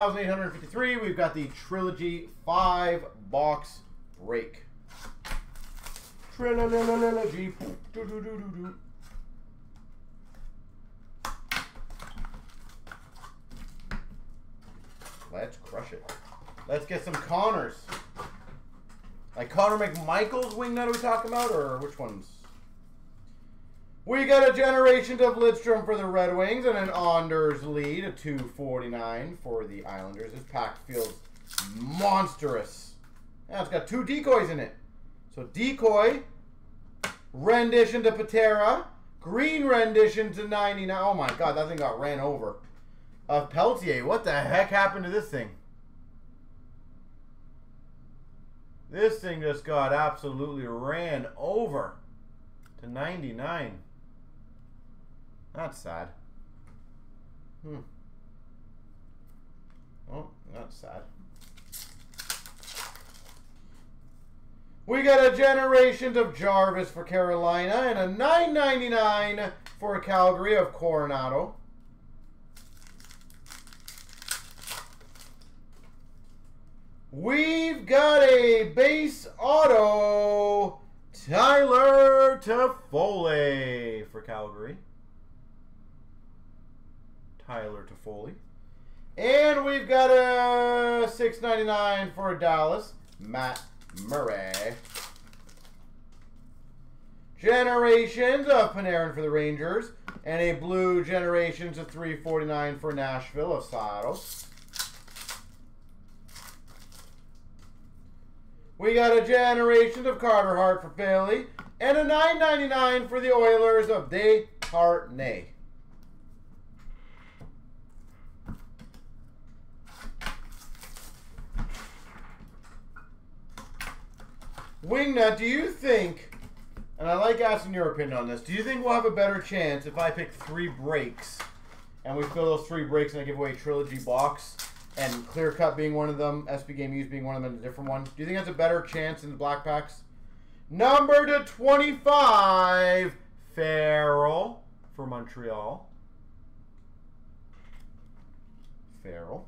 1,853, we've got the Trilogy 5 box break. Trilogy. Let's crush it. Let's get some Connors. Like Connor McMichael's wingnut are we talking about, or which ones? We got a generation of Lidstrom for the Red Wings and an Anders Lee, a 249 for the Islanders. This pack feels monstrous. Now it's got two decoys in it. So decoy, rendition to Patera, green rendition to 99. Oh my god, that thing got ran over. Of Pelletier. What the heck happened to this thing? This thing just got absolutely ran over to 99. That's sad. Hmm. Oh, that's sad. We got a Generations of Jarvis for Carolina and a 9.99 for Calgary of Coronato. We've got a base auto Tyler Toffoli for Calgary. Tyler Toffoli. And we've got a 6.99 for Dallas, Matt Murray. Generations of Panarin for the Rangers. And a blue Generations of 349 for Nashville of Saros. We got a Generations of Carter Hart for Philly. And a 9.99 for the Oilers of Desharnais. Wingnut, do you think, and I like asking your opinion on this, do you think we'll have a better chance if I pick three breaks and we fill those three breaks and I give away a trilogy box and clear cut being one of them, SP Game Used being one of them, and a different one? Do you think that's a better chance in the black packs? Number to 25, Farrell for Montreal. Farrell.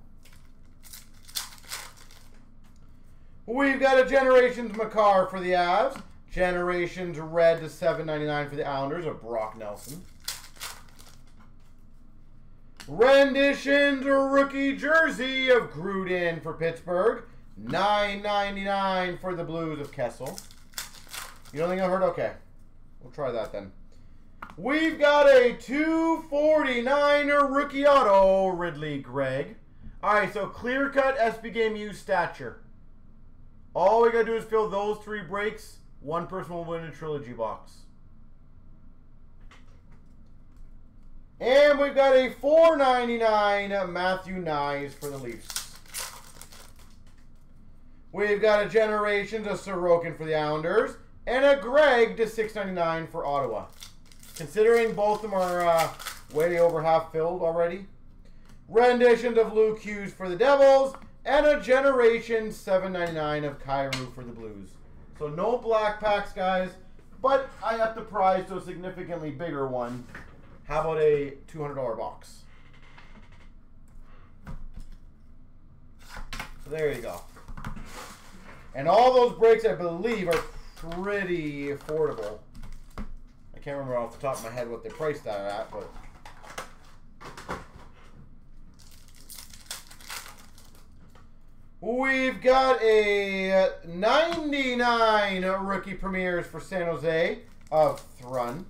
We've got a Generations Makar for the Avs. Generations Red to 7.99 for the Islanders of Brock Nelson. Renditions rookie jersey of Gruden for Pittsburgh. 9.99 for the Blues of Kessel. You don't think I heard? Okay. We'll try that then. We've got a 249er rookie auto, Ridley Greig. All right, so clear cut SP Game U stature. All we gotta do is fill those three breaks. One person will win a trilogy box. And we've got a 4.99 Matthew Knies for the Leafs. We've got a Generations of Sorokin for the Islanders. And a Greig to 6.99 for Ottawa. Considering both of them are uh, way over half filled already. Renditions of Luke Hughes for the Devils. And a Generation 7.99 of Kyrou for the Blues. So no black packs, guys. But I have to prize to a significantly bigger one. How about a $200 box? So there you go. And all those breaks, I believe, are pretty affordable. I can't remember off the top of my head what they priced that at, but... We've got a 99 rookie premieres for San Jose of Thrun.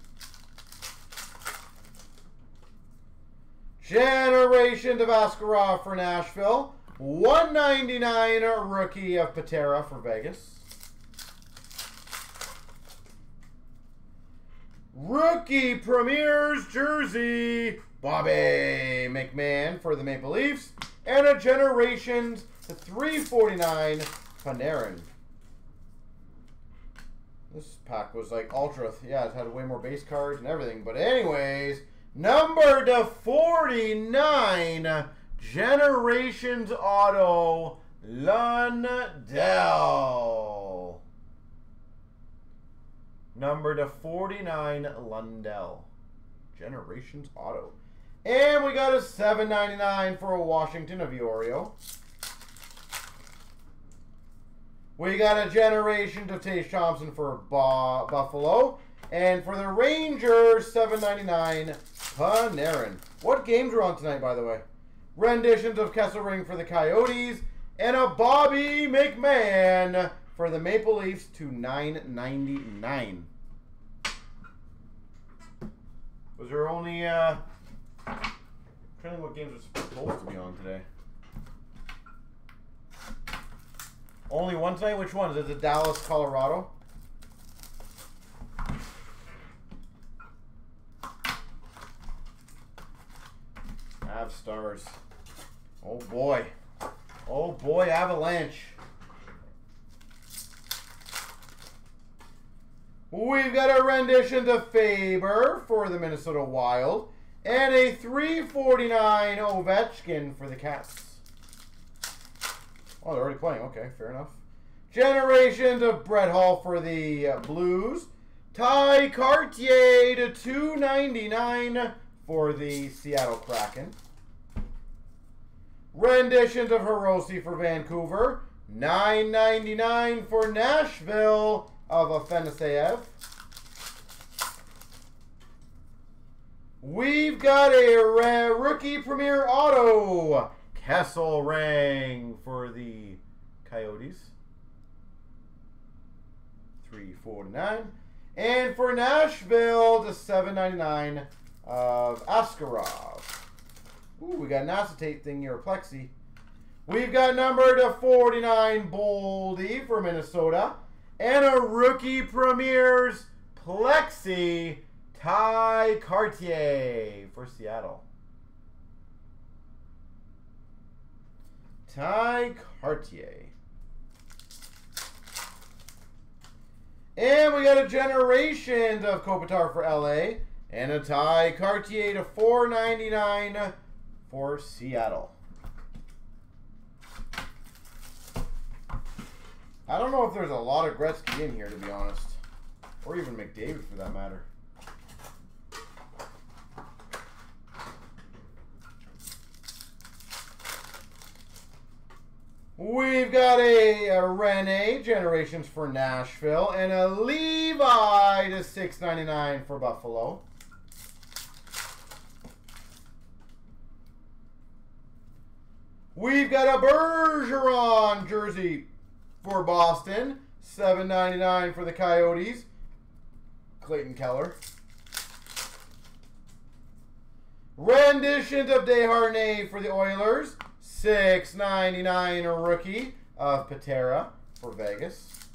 Generation of Askarov for Nashville. 199 rookie of Patera for Vegas. Rookie Premier's jersey, Bobby McMann for the Maple Leafs. And a Generations to 349 Panarin. This pack was like ultra. Yeah, it had way more base cards and everything. But anyways, number to 49, Generations Auto, Lundell. Number to 49, Lundell. Generations Auto. And we got a $7.99 for a Washington of Iorio. We got a generation of Tage Thompson for Buffalo. And for the Rangers, $7.99 Panarin. What games are on tonight, by the way? Renditions of Kesselring for the Coyotes. And a Bobby McMann for the Maple Leafs to 9.99. Was there only uh I'm trying to what games are supposed to be on today. Only one tonight? Which one? Is it the Dallas, Colorado? Av stars. Oh boy. Oh boy, Avalanche. We've got a rendition to Faber for the Minnesota Wild. And a 349 Ovechkin for the Cats. Oh, they're already playing. Okay, fair enough. Generations of Brett Hull for the uh, Blues. Tye Kartye to 299 for the Seattle Kraken. Renditions of Hirose for Vancouver. 999 for Nashville of Afanasyev. We've got a rookie premier auto. Kesselring for the Coyotes. 349. And for Nashville, the 799 of Askarov. Ooh, we got an acetate thing here, Plexi. We've got number to 49 Boldy for Minnesota. And a rookie premieres Plexi Tye Kartye for Seattle. Tye Kartye. And we got a generation of Kopitar for LA. And a Tye Kartye to 499 for Seattle. I don't know if there's a lot of Gretzky in here, to be honest. Or even McDavid, for that matter. We've got a, a Rinne Generations for Nashville and a Levi to 6.99 for Buffalo. We've got a Bergeron jersey for Boston, 7.99 for the Coyotes. Clayton Keller. Renditions of Desharnais for the Oilers. Six ninety nine rookie of Patera for Vegas.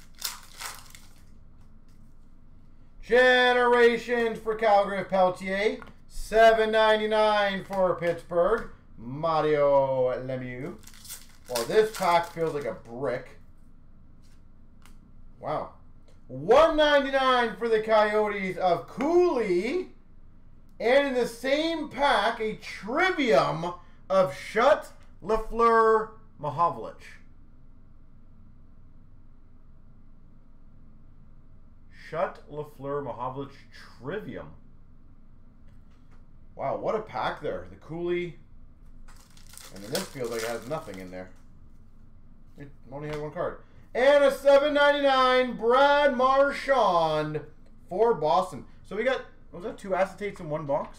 Generations for Calgary of Pelletier. Seven ninety nine for Pittsburgh. Mario Lemieux. Well, this pack feels like a brick. Wow. 199 for the Coyotes of Cooley. And in the same pack, a Trivium of Shutt Lafleur Mahovlich. Shutt Lafleur Mahovlich Trivium. Wow, what a pack there. The Cooley. And then this feels like it has nothing in there. It only has one card. And a 7.99 Brad Marchand for Boston. So we got, was that two acetates in one box?